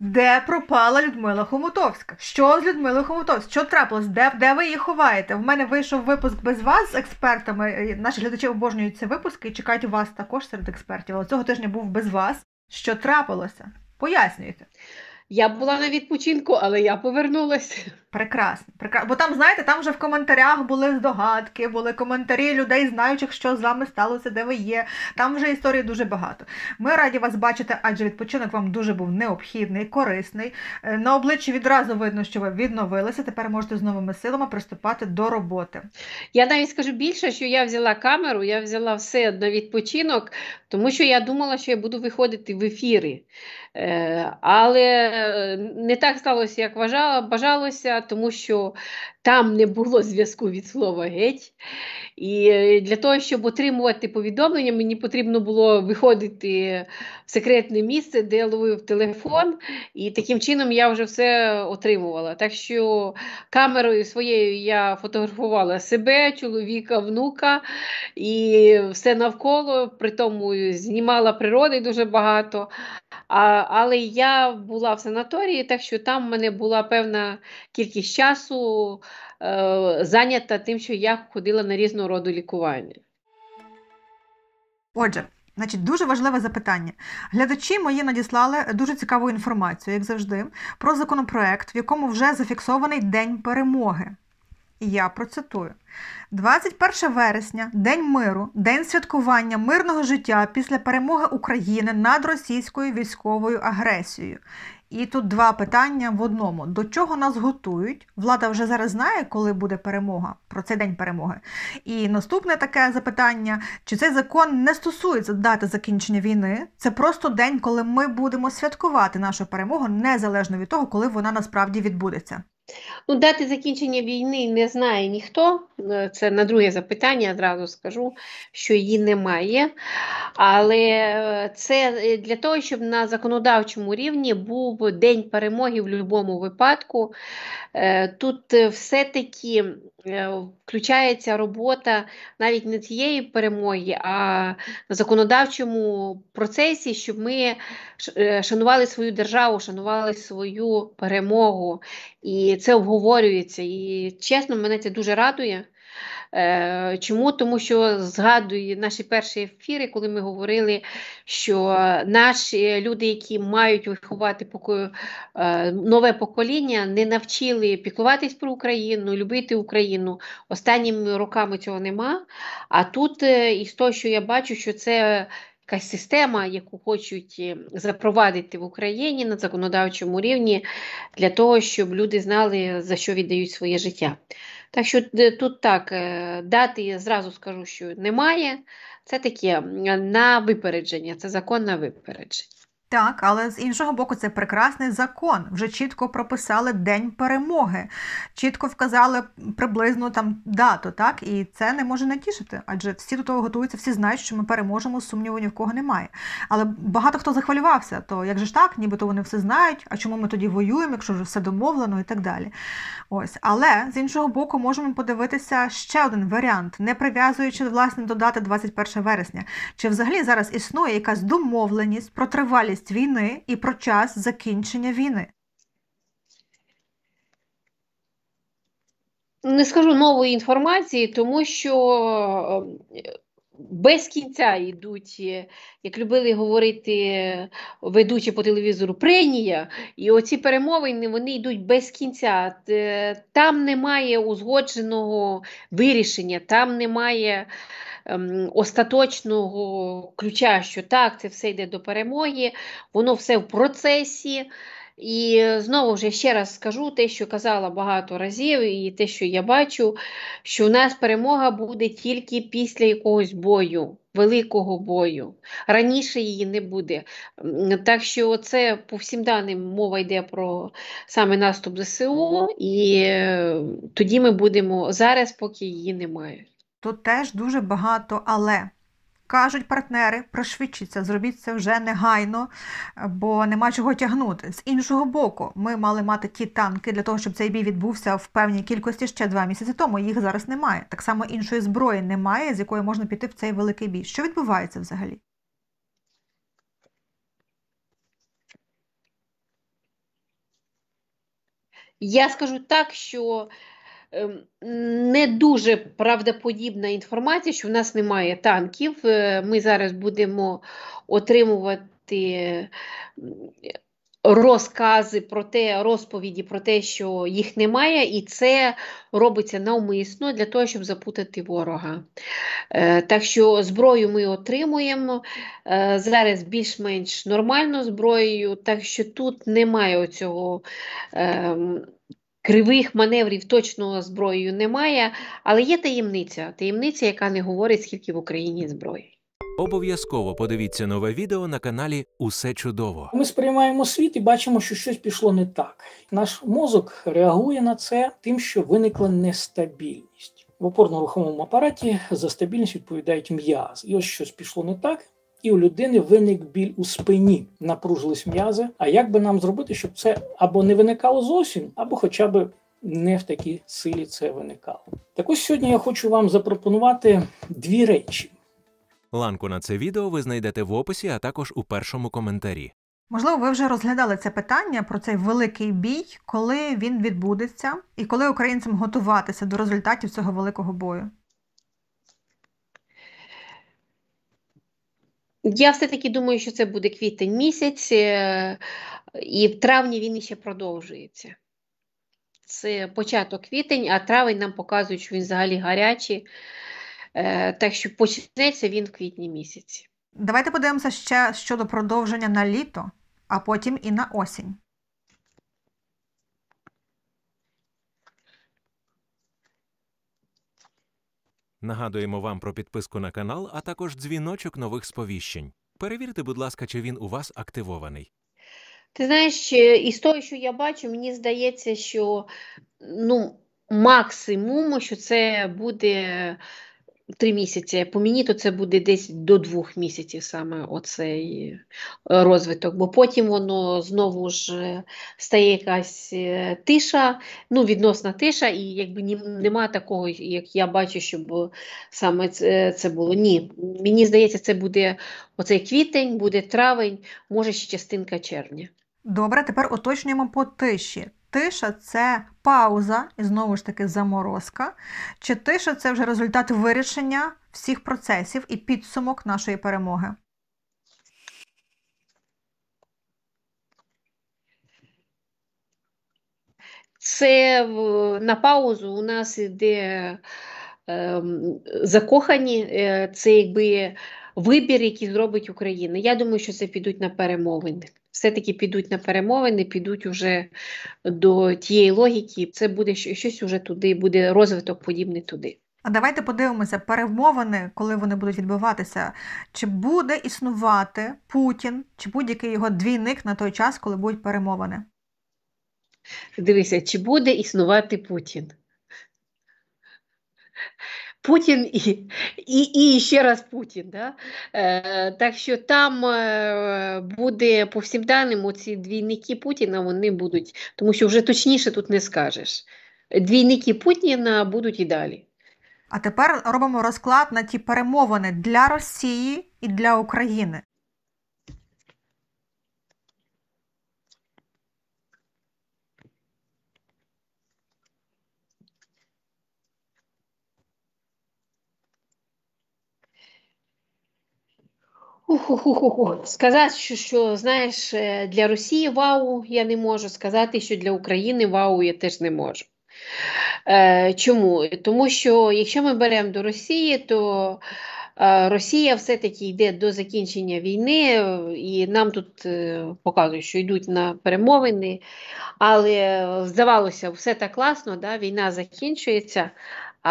Де пропала Людмила Хомутовська? Що з Людмилою Хомутовською? Що трапилось? Де де ви її ховаєте? В мене вийшов випуск без вас з експертами. Наші глядачі обожнюють ці випуски і чекають вас також серед експертів. Але цього тижня був без вас. Що трапилося? Пояснюйте. Я була на відпочинку, але я повернулася. Прекрасно, прекрасно. Бо там, знаєте, там вже в коментарях були здогадки, були коментарі людей, знаючих, що з вами сталося, де ви є. Там вже історії дуже багато. Ми раді вас бачити, адже відпочинок вам дуже був необхідний, корисний. Е, на обличчі відразу видно, що ви відновилися. Тепер можете з новими силами приступати до роботи. Я навіть скажу більше, що я взяла камеру, я взяла все на відпочинок, тому що я думала, що я буду виходити в ефіри. Е, але е, не так сталося, як бажалося, тому що там не було зв'язку від слова геть. І е, для того, щоб отримувати повідомлення, мені потрібно було виходити в секретне місце, де ловив телефон, і таким чином я вже все отримувала. Так що камерою своєю я фотографувала себе, чоловіка, внука і все навколо, при тому знімала природи дуже багато. А, Але я була в санаторії, так що там в мене була певна кількість часу зайнята тим, що я ходила на різного роду лікування. Отже, значить, дуже важливе запитання. Глядачі мої надіслали дуже цікаву інформацію, як завжди, про законопроект, в якому вже зафіксований День перемоги. І я процитую: 21 вересня, День миру, день святкування мирного життя після перемоги України над російською військовою агресією. І тут два питання в одному: до чого нас готують? Влада вже зараз знає, коли буде перемога, про цей день перемоги. І наступне таке запитання: чи цей закон не стосується дати закінчення війни? Це просто день, коли ми будемо святкувати нашу перемогу незалежно від того, коли вона насправді відбудеться. Ну, Дати закінчення війни не знає ніхто. Е, це на друге запитання, одразу скажу, що її немає. Але е, це е, для того, щоб на законодавчому рівні був день перемоги в будь-якому випадку. Тут все-таки включається робота навіть не цієї перемоги, а на законодавчому процесі, щоб ми шанували свою державу, шанували свою перемогу. І це обговорюється. І чесно, мене це дуже радує. Е, чому? Тому що згадую наші перші ефіри, коли ми говорили, що наші люди, які мають виховати е, нове покоління, не навчили піклуватись про Україну, любити Україну. Останніми роками цього нема. А тут е, із того, що я бачу, що це якась система, яку хочуть е, запровадити в Україні на законодавчому рівні, для того, щоб люди знали, за що віддають своє життя. Так що е, тут так, е, дати я зразу скажу, що немає. Це таке на випередження, це закон на випередження. Так, але з іншого боку, це прекрасний закон. Вже чітко прописали день перемоги, чітко вказали приблизно там дату, так і це не може натішити, адже всі до того готуються, всі знають, що ми переможемо, сумніву ні в кого немає. Але багато хто захвалювався, то як же ж так, нібито вони все знають, а чому ми тоді воюємо, якщо вже все домовлено і так далі. Ось, але з іншого боку, можемо подивитися ще один варіант, не прив'язуючи власне до дати 21 вересня. Чи взагалі зараз існує якась домовленість про тривалість? Тривалість війни і про час закінчення війни? Не скажу нової інформації, тому що е, без кінця йдуть, е, як любили говорити ведучі по телевізору, пренія, і оці перемовини вони йдуть без кінця. Там немає узгодженого вирішення, там немає ем, остаточного ключа, що так, це все йде до перемоги, воно все в процесі. І знову ж ще раз скажу те, що казала багато разів, і те, що я бачу, що у нас перемога буде тільки після якогось бою, великого бою. Раніше її не буде. Так що це по всім даним мова йде про саме наступ ЗСУ, і е, тоді ми будемо зараз, поки її немає. Тут теж дуже багато але. Кажуть партнери, пришвидшіться, зробіть це вже негайно, бо нема чого тягнути. З іншого боку, ми мали мати ті танки для того, щоб цей бій відбувся в певній кількості ще два місяці тому. Їх зараз немає. Так само іншої зброї немає, з якої можна піти в цей великий бій. Що відбувається взагалі? Я скажу так, що не дуже правдоподібна інформація, що в нас немає танків. Е, Ми зараз будемо отримувати розкази про те, розповіді про те, що їх немає, і це робиться навмисно для того, щоб запутати ворога. Е, Так що зброю ми отримуємо е, зараз більш-менш нормальну зброєю, так що тут немає оцього. Кривих маневрів точно зброєю немає, але є таємниця. Таємниця, яка не говорить, скільки в Україні зброї. Обов'язково подивіться нове відео на каналі Усе чудово. Ми сприймаємо світ і бачимо, що щось пішло не так. Наш мозок реагує на це тим, що виникла нестабільність. В опорно-рухомому апараті за стабільність відповідають м'язи. І ось щось пішло не так. І у людини виник біль у спині, напружились м'язи. А як би нам зробити, щоб це або не виникало зовсім, або хоча б не в такій силі це виникало? Так ось сьогодні я хочу вам запропонувати дві речі. Ланку на це відео ви знайдете в описі, а також у першому коментарі. Можливо, ви вже розглядали це питання про цей великий бій, коли він відбудеться, і коли українцям готуватися до результатів цього великого бою. Я все-таки думаю, що це буде квітень місяць, е, і в травні він іще продовжується. Це початок квітень, а травень нам показує, що він взагалі гарячий. Е, Так що почнеться він в квітні місяці. Давайте подивимося ще щодо продовження на літо, а потім і на осінь. Нагадуємо вам про підписку на канал, а також дзвіночок нових сповіщень. Перевірте, будь ласка, чи він у вас активований. Ти знаєш, із того, що я бачу, мені здається, що ну, максимум, що це буде три місяці. По мені то це буде десь до двох місяців саме оцей е, розвиток, бо потім воно знову ж е, стає якась е, тиша, ну, відносна тиша, і якби нема такого, як я бачу, щоб саме це було. Ні, мені здається, це буде оцей квітень, буде травень, може ще частинка червня. Добре, тепер уточнюємо по тиші. Тиша це пауза і знову ж таки заморозка. Чи тиша це вже результат вирішення всіх процесів і підсумок нашої перемоги? Це на паузу у нас іде ем, закохані, е, це якби вибір, який зробить Україна. Я думаю, що це підуть на перемовини. Все-таки підуть на перемовини, підуть уже до тієї логіки. Це буде щось уже туди, буде розвиток подібний туди. А давайте подивимося перемовини, коли вони будуть відбуватися. Чи буде існувати Путін, чи будь-який його двійник на той час, коли будуть перемовини? Дивися, чи буде існувати Путін? Путін і, і, і ще раз Путін. Да? Е, так що там е, буде по всім даним оці двійники Путіна вони будуть, тому що вже точніше тут не скажеш. Двійники Путіна будуть і далі. А тепер робимо розклад на ті перемовини для Росії і для України. Сказати, що, що знаєш, е, для Росії вау я не можу сказати, що для України вау я теж не можу. Е, чому? Тому що якщо ми беремо до Росії, то е, Росія все-таки йде до закінчення війни, е, і нам тут е, показують, що йдуть на перемовини, але е, здавалося, все так класно, да? війна закінчується,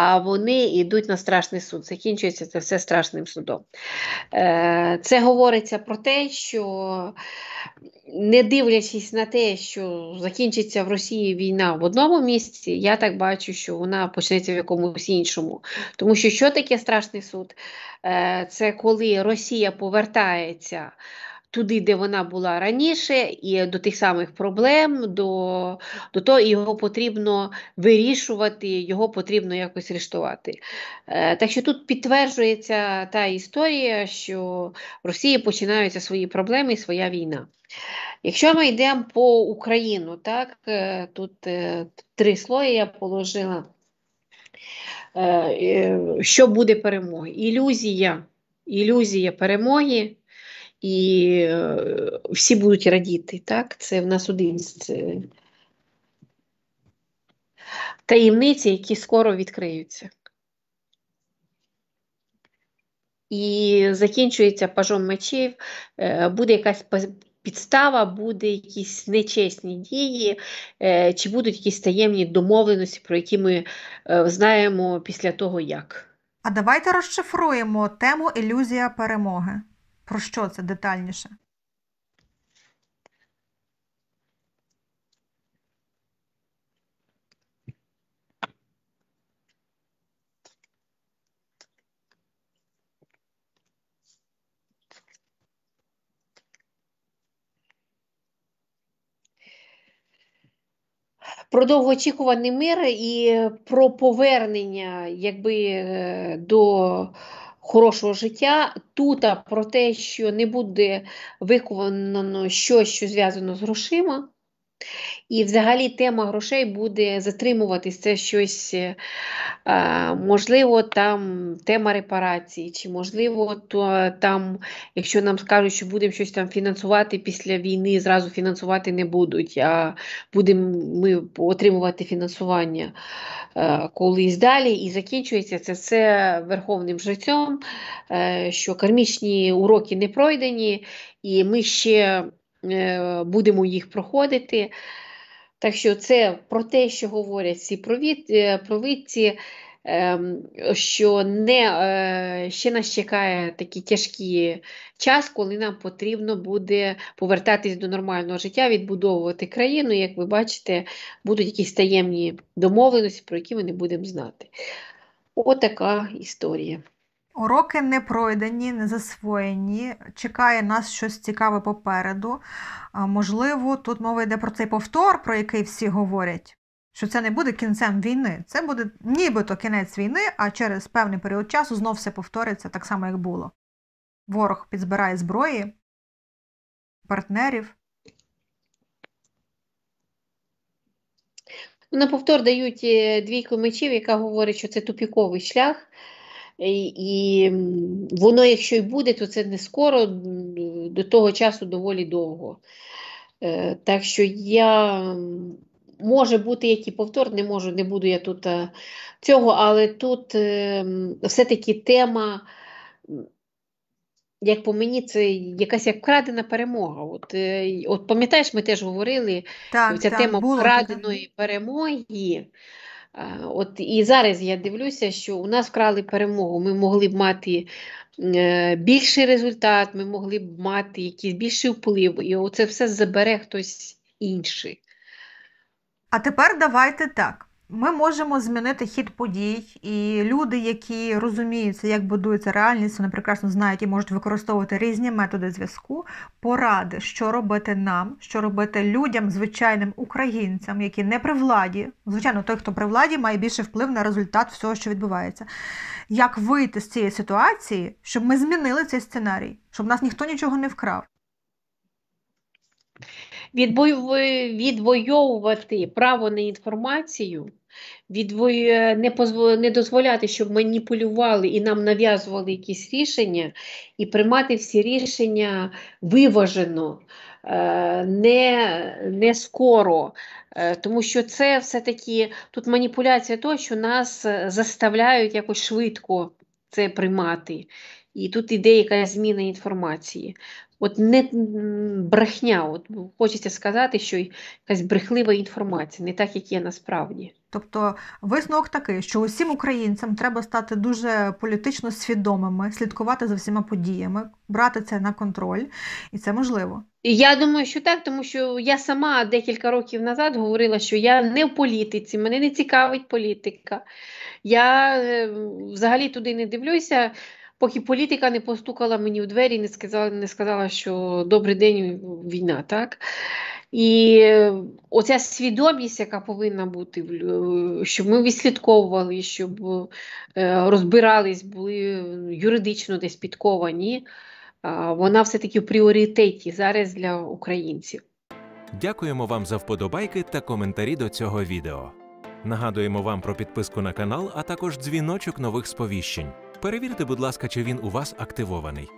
а вони йдуть на страшний суд. Закінчується це все страшним судом. Е, Це говориться про те, що не дивлячись на те, що закінчиться в Росії війна в одному місці, я так бачу, що вона почнеться в якомусь іншому. Тому що що таке страшний суд? Е, Це коли Росія повертається туди, де вона була раніше, і до тих самих проблем, до, до того його потрібно вирішувати, його потрібно якось рештувати. Е, Так що тут підтверджується та історія, що в Росії починаються свої проблеми і своя війна. Якщо ми йдемо по Україну, так, е, тут е, три слої я положила. Що буде перемоги? Ілюзія, ілюзія перемоги, і е, всі будуть радіти. Так? Це в нас один з е, таємниці, які скоро відкриються. І закінчується пажом мечів, е, буде якась підстава, буде якісь нечесні дії, е, чи будуть якісь таємні домовленості, про які ми знаємо після того, як. А давайте розшифруємо тему ілюзія перемоги. Про що це детальніше? Про довгоочікуваний мир і про повернення якби, е, до хорошого життя. Тут про те, що не буде виконано щось, що зв'язано з грошима. І взагалі тема грошей буде затримуватись. Це щось, е, можливо, там тема репарації, чи можливо, то там, якщо нам скажуть, що будемо щось там фінансувати після війни, зразу фінансувати не будуть, а будемо ми отримувати фінансування е, колись далі. І закінчується це все верховним е, що кармічні уроки не пройдені, і ми ще е, будемо їх проходити. Так що це про те, що говорять ці е, провидці, ем, що не, е, ще нас чекає такий тяжкий час, коли нам потрібно буде повертатись до нормального життя, відбудовувати країну. Як ви бачите, будуть якісь таємні домовленості, про які ми не будемо знати. Отака історія. Уроки не пройдені, не засвоєні. Чекає нас щось цікаве попереду. Можливо, тут мова йде про цей повтор, про який всі говорять, що це не буде кінцем війни. Це буде нібито кінець війни, а через певний період часу знов все повториться так само, як було. Ворог підзбирає зброї, партнерів. На повтор дають е, двійку мечів, яка говорить, що це тупіковий шлях. І, воно, якщо й буде, то це не скоро, до того часу доволі довго. Е, Так що я може бути який повтор, не можу, не буду я тут е, цього, але тут е, все-таки тема, як по мені, це якась як вкрадена перемога. От, от пам'ятаєш, ми теж говорили. Так, Ця так, тема було вкраденої перемоги. От і зараз я дивлюся, що у нас вкрали перемогу. Ми могли б мати е, більший результат, ми могли б мати якийсь більший вплив, і оце все забере хтось інший. А тепер давайте так. Ми можемо змінити хід подій, і люди, які розуміються, як будується реальність, вони прекрасно знають і можуть використовувати різні методи зв'язку, поради, що робити нам, що робити людям, звичайним українцям, які не при владі. Звичайно, той, хто при владі, має більше вплив на результат всього, що відбувається. Як вийти з цієї ситуації, щоб ми змінили цей сценарій, щоб нас ніхто нічого не вкрав. Відвоювати право на інформацію, не дозволяти, щоб маніпулювали і нам нав'язували якісь рішення, і приймати всі рішення виважено, е, не, не скоро. Е, Тому що це все-таки тут маніпуляція того, що нас е, заставляють якось швидко це приймати. І тут іде якась зміна інформації. От не брехня, от хочеться сказати, що якась брехлива інформація, не так, як є насправді. Тобто висновок такий, що усім українцям треба стати дуже політично свідомими, слідкувати за всіма подіями, брати це на контроль, і це можливо. Я думаю, що так, тому що я сама декілька років назад говорила, що я не в політиці, мене не цікавить політика. Я е, взагалі туди не дивлюся. Поки політика не постукала мені в двері, не сказала, не сказала, що добрий день, війна, так? І е, оця свідомість, яка повинна бути, щоб ми відслідковували, щоб е, розбирались, були юридично десь підковані, вона все-таки в пріоритеті зараз для українців. Дякуємо вам за вподобайки та коментарі до цього відео. Нагадуємо вам про підписку на канал, а також дзвіночок нових сповіщень. Перевірте, будь ласка, чи він у вас активований.